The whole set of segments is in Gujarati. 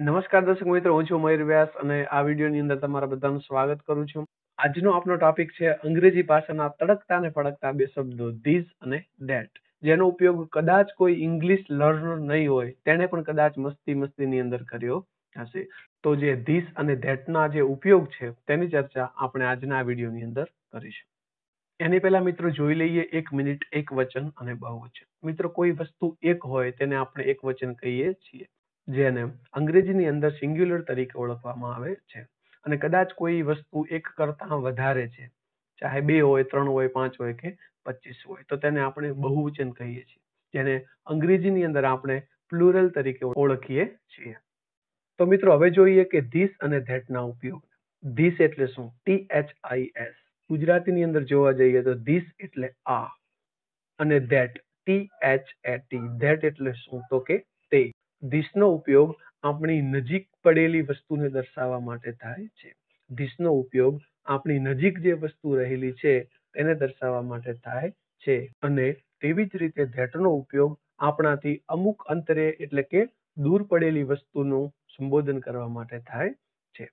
નમસ્કાર દર્શક મિત્રો, હું છું મયુર વ્યાસ અને આ વિડીયોની અંદર તમારા બધાનું સ્વાગત કરું છું. આજનો આપણો ટોપિક છે અંગ્રેજી ભાષાના તડકતા અને ફડકતા બે શબ્દો, ધીઝ અને ડેટ. જેનો ઉપયોગ કદાચ કોઈ ઇંગ્લિશ લર્નર નહીં હોય, તેણે પણ કદાચ મસ્તી મસ્તીની અંદર કર્યો હશે. તો જે ધીસ અને ધેટના જે ઉપયોગ છે, તેની ચર્ચા આપણે આજના આ વિડીયોની અંદર કરીશું. એની પહેલા મિત્રો જોઈ લઈએ એક મિનિટ, એક વચન અને બહુવચન. મિત્રો, કોઈ વસ્તુ એક હોય, તેને આપણે એક વચન કહીએ છીએ. જેને અંગ્રેજીની અંદર સિંગ્યુલર તરીકે ઓળખવામાં આવે છે. અને કદાચ કોઈ વસ્તુ એક કરતાં વધારે છે, ચાહે બે હોય, ત્રણ હોય, પાંચ હોય કે પચીસ હોય, તો તેને આપણે બહુવચન કહીએ છીએ. જેને અંગ્રેજીની અંદર આપણે પ્લુરલ તરીકે ઓળખીએ છીએ. તો મિત્રો, હવે જોઈએ કે ધીસ અને ધેટના ઉપયોગ. ધીસ એટલે શું? ટી એચ આઈ એસ ગુજરાતીની અંદર જોવા જઈએ તો ધીસ એટલે આ. અને that T H A T that એટલે શું? તો કે તે. ધીસનો ઉપયોગ આપણી નજીક પડેલી વસ્તુને દર્શાવવા માટે થાય છે. ધીસનો ઉપયોગ આપણી નજીક જે વસ્તુ રહેલી છે તેને દર્શાવવા માટે થાય છે. અને તેવી જ રીતે ધેટનો ઉપયોગ આપણાથી અમુક અંતરે એટલે કે દૂર પડેલી વસ્તુનું સંબોધન કરવા માટે થાય છે.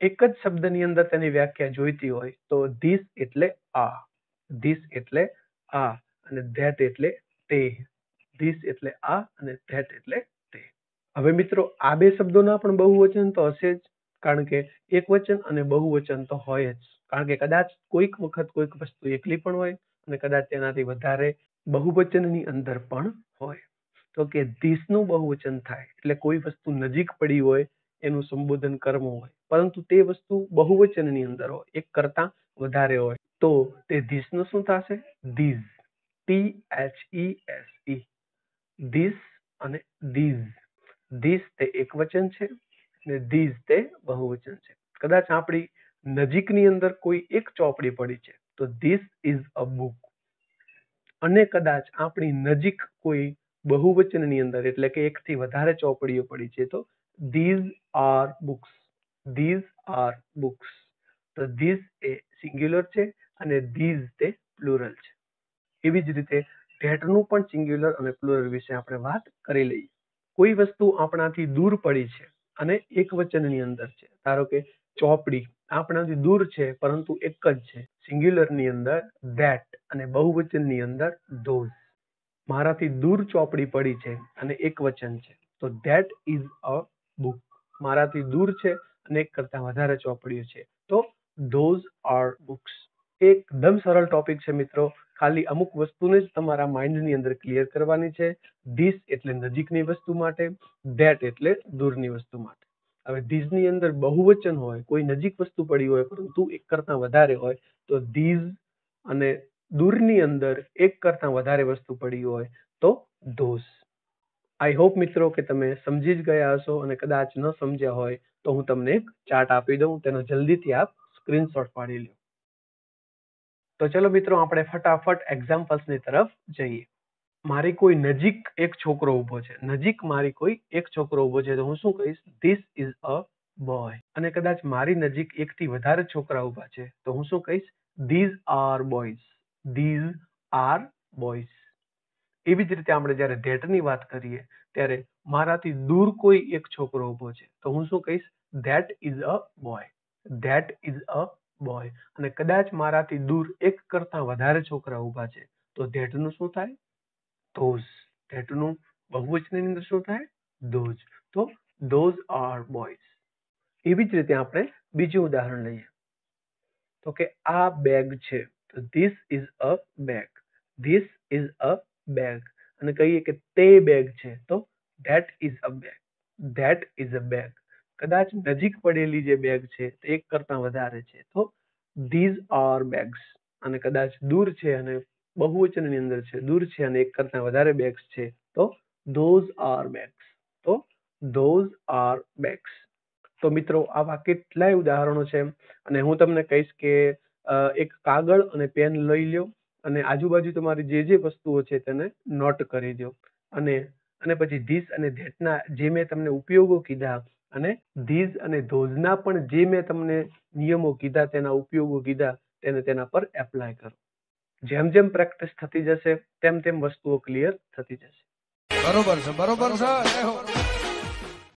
એક જ શબ્દની અંદર તેની વ્યાખ્યા જોઈતી હોય તો ધીસ એટલે આ ધીસ એટલે આ અને ધેટ એટલે તે ધીસ એટલે આ અને ધેટ એટલે હવે મિત્રો, આ બે શબ્દોના પણ બહુવચન તો હશે જ, કારણ કે એક વચન અને બહુવચન તો હોય જ. કારણ કે કદાચ કોઈક વખત કોઈક વસ્તુ એકલી પણ હોય અને કદાચ તેનાથી વધારે બહુવચનની અંદર પણ હોય. તો કે ધીસનું બહુવચન થાય, એટલે કોઈ વસ્તુ નજીક પડી હોય, એનું સંબોધન કરવું હોય, પરંતુ તે વસ્તુ બહુવચનની અંદર હોય, એક કરતા વધારે હોય, તો તે ધીસનું શું થશે? These. T H E S E. This અને ધીઝ. ધીસ તે એકવચન છે અને ધીઝ તે બહુવચન છે. કદાચ આપણી નજીકની અંદર કોઈ એક ચોપડી પડી છે, તો ધીસ ઇઝ અ બુક. અને કદાચ આપણી નજીક કોઈ બહુવચનની અંદર, એટલે કે એકથી વધારે ચોપડીઓ પડી છે, તો these are books. These are books. તો ધીઝ એ સિંગ્યુલર છે અને ધીઝ તે પ્લુરલ છે. એવી જ રીતે ધેટનું પણ સિંગ્યુલર અને પ્લુરલ વિશે આપણે વાત કરી લઈએ. કોઈ વસ્તુ આપણાથી દૂર પડી છે અને એક વચનની અંદર છે. ધારો કે ચોપડી આપણાથી દૂર છે, પરંતુ એક જ છે. સિંગ્યુલરની અંદર ધેટ અને બહુવચનની અંદર ધોઝ મારાથી દૂર ચોપડી પડી છે અને એક વચન છે. તો ધેટ ઇઝ અ બુક મારાથી દૂર છે અને એક કરતા વધારે ચોપડીઓ છે. તો ધોઝ આર બુક્સ એકદમ સરળ ટોપિક છે મિત્રો. ખાલી અમુક વસ્તુને જ તમારા માઇન્ડની અંદર ક્લિયર કરવાની છે. ધીસ એટલે નજીકની વસ્તુ માટે ધેટ એટલે દૂરની વસ્તુ માટે. હવે ધીઝની અંદર બહુવચન હોય, કોઈ નજીક વસ્તુ પડી હોય, પરંતુ એક કરતાં વધારે હોય, તો ધીઝ અને દૂરની અંદર એક કરતાં વધારે વસ્તુ પડી હોય, તો ધોઝ આઈ હોપ મિત્રો કે તમે સમજી જ ગયા હશો અને કદાચ ન સમજ્યા હોય, તો હું તમને એક ચાર્ટ આપી દઉં, તેનો જલ્દીથી આપ સ્ક્રીનશોટ પાડી લો તો ચલો મિત્રો, આપણે ફટાફટ એક્ઝામ્પલ્સની તરફ જઈએ. મારી કોઈ નજીક એક છોકરો ઊભો છે. નજીક મારી કોઈ એક છોકરો ઊભો છે. તો હું શું કહીશ? ધીસ ઇઝ અ બોય અને કદાચ મારી નજીક એકથી વધારે છોકરા ઊભા છે. તો હું શું કહીશ? These are boys these are boys એવી જ રીતે આપણે જ્યારે ધેટની વાત કરીએ, ત્યારે મારાથી દૂર કોઈ એક છોકરો ઊભો છે. તો હું શું કહીશ? That is a boy that is a boy અને કદાચ મારાથી દૂર એક કરતા વધારે છોકરા ઊભા છે. તો ધેટનું શું થાય? those that નું બહુવચનની અંદર શું થાય? those તો those are boys એવી જ રીતે આપણે બીજું ઉદાહરણ લઈએ. તો કે આ બેગ છે. તો this is a bag. This is a bag. અને કહીએ કે તે બેગ છે. તો that is a bag that is a bag. કદાચ નજીક પડેલી જે બેગ છે એક કરતાં વધારે છે. તો ધીઝ આર બેગ્સ અને કદાચ દૂર છે અને બહુવચનની અંદર છે, દૂર છે અને એક કરતાં વધારે બેગ્સ છે, તો ધોઝ આર બેગ્સ તો ધોઝ આર બેગ્સ તો મિત્રો, આવા કેટલાય ઉદાહરણો છે અને હું તમને કહીશ કે એક કાગળ અને પેન લઈ લ્યો અને આજુબાજુ તમારી જે જે વસ્તુઓ છે તેને નોટ કરી દો અને અને પછી ધીસ અને ધેટના જે મેં તમને ઉપયોગો કીધા અને ધીઝ અને ધોઝના પણ જે મેં તમને નિયમો કીધા, તેના ઉપયોગો કીધા, તેને તેના પર એપ્લાય કરો. જેમ જેમ પ્રેક્ટિસ થતી જશે, તેમ તેમ વસ્તુઓ ક્લિયર થતી જશે. બરોબર છે બરોબર છે